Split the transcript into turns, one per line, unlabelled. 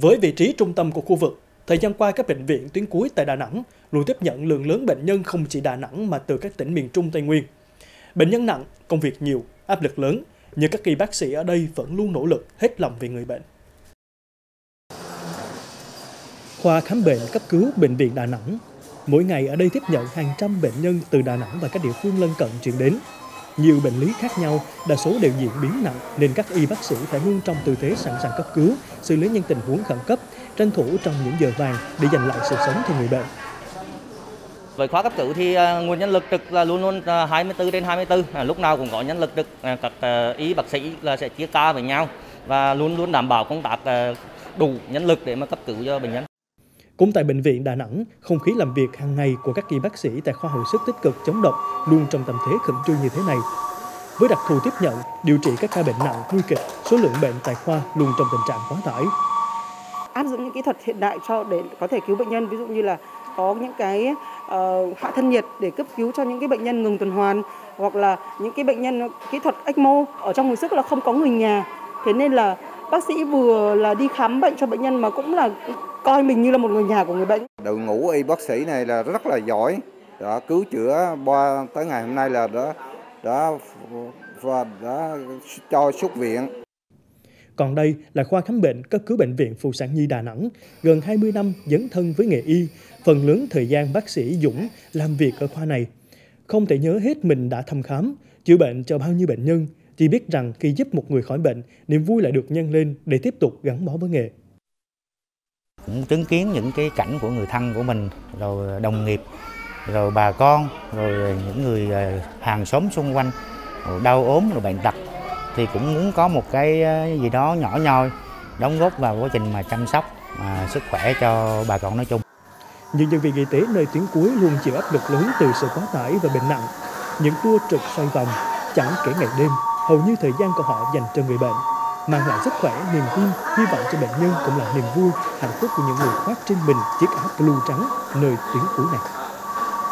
Với vị trí trung tâm của khu vực, thời gian qua các bệnh viện tuyến cuối tại Đà Nẵng luôn tiếp nhận lượng lớn bệnh nhân không chỉ Đà Nẵng mà từ các tỉnh miền Trung Tây Nguyên. Bệnh nhân nặng, công việc nhiều, áp lực lớn, nhưng các y bác sĩ ở đây vẫn luôn nỗ lực hết lòng vì người bệnh. Khoa khám bệnh cấp cứu Bệnh viện Đà Nẵng Mỗi ngày ở đây tiếp nhận hàng trăm bệnh nhân từ Đà Nẵng và các địa phương lân cận chuyển đến. Nhiều bệnh lý khác nhau, đa số đều diễn biến nặng nên các y bác sĩ phải luôn trong tư thế sẵn sàng cấp cứu, xử lý những tình huống khẩn cấp, tranh thủ trong những giờ vàng để giành lại sự sống cho người bệnh.
Với khoa cấp cứu thì à, nguồn nhân lực trực là luôn luôn à, 24 trên 24, à, lúc nào cũng có nhân lực trực, các y bác sĩ là sẽ chia ca với nhau và luôn luôn đảm bảo công tác đủ nhân lực để mà cấp cứu cho bệnh nhân.
Cũng tại bệnh viện Đà Nẵng, không khí làm việc hàng ngày của các y bác sĩ tại khoa hồi sức tích cực chống độc luôn trong tâm thế khẩn trương như thế này. Với đặc thù tiếp nhận, điều trị các ca bệnh nặng, nguy kịch, số lượng bệnh tại khoa luôn trong tình trạng quá tải.
Áp dụng những kỹ thuật hiện đại cho để có thể cứu bệnh nhân, ví dụ như là có những cái uh, hạ thân nhiệt để cấp cứu cho những cái bệnh nhân ngừng tuần hoàn hoặc là những cái bệnh nhân kỹ thuật ECMO ở trong hồi sức là không có người nhà. Thế nên là bác sĩ vừa là đi khám bệnh cho bệnh nhân mà cũng là coi mình như là một người nhà của người bệnh.
Đội ngũ y bác sĩ này là rất là giỏi, đã cứu chữa qua tới ngày hôm nay là đã đã và đã cho xuất viện.
Còn đây là khoa khám bệnh cấp cứu bệnh viện Phụ sản Nhi Đà Nẵng, gần 20 năm dấn thân với nghề y, phần lớn thời gian bác sĩ Dũng làm việc ở khoa này. Không thể nhớ hết mình đã thăm khám, chữa bệnh cho bao nhiêu bệnh nhân, chỉ biết rằng khi giúp một người khỏi bệnh, niềm vui lại được nhân lên để tiếp tục gắn bó với nghề
cũng chứng kiến những cái cảnh của người thân của mình rồi đồng nghiệp rồi bà con rồi những người ờ, hàng xóm xung quanh rồi đau ốm rồi bệnh tật thì cũng muốn có một cái ờ, gì đó nhỏ nhoi đóng góp vào quá trình mà chăm sóc mà sức khỏe cho bà con nói chung.
Những nhân viên y tế nơi tuyến cuối luôn chịu áp lực lớn từ sự quá tải và bệnh nặng. Những tour trực xoay vòng, chẳng kể ngày đêm, hầu như thời gian của họ dành cho người bệnh mang lại sức khỏe, niềm vui, hy vọng cho bệnh nhân cũng là niềm vui, hạnh phúc của những người khoác trên mình chiếc áo blue trắng nơi tuyến cuối này.